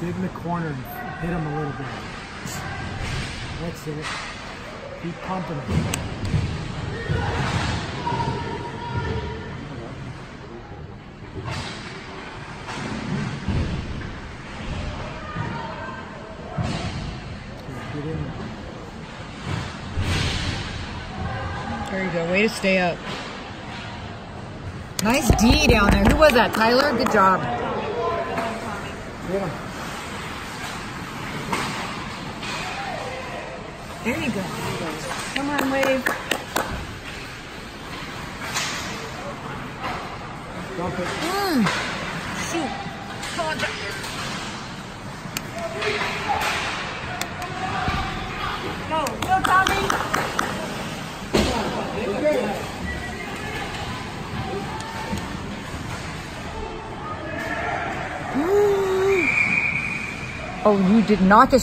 Get in the corner and hit him a little bit. That's it. Keep pumping him. There. You go. Way to stay up. Nice D down there. Who was that? Tyler? Good job. Get There you go. Come on, Wave. Mm. Shoot. Come on, Jack. Go. Go, Tommy. Oh, you did not just